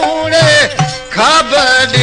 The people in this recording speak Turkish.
मूड़े खबर